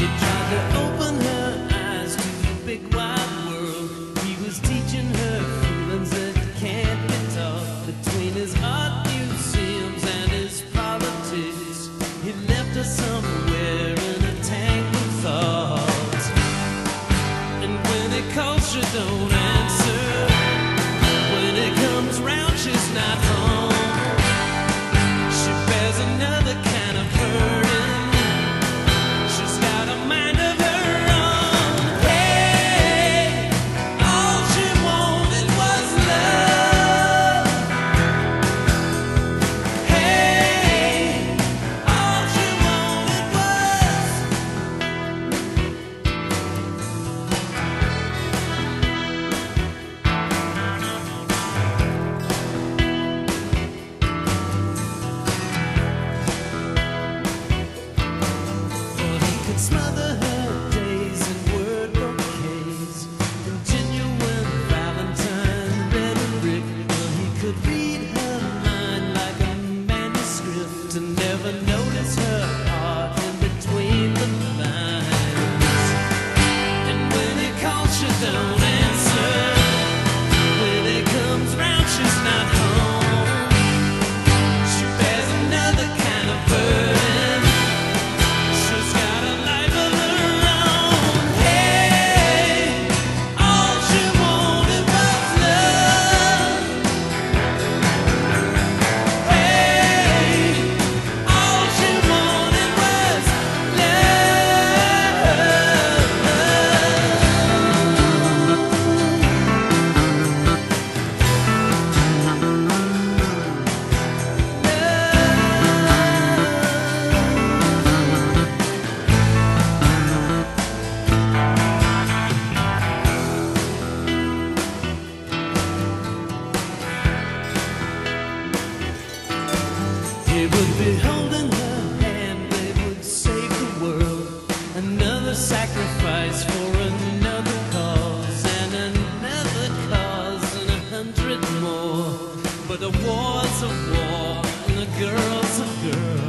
You tried to open her eyes to big wide. smother sacrifice for another cause and another cause and a hundred more. But the war's a war and the girl's a girl.